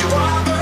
you I?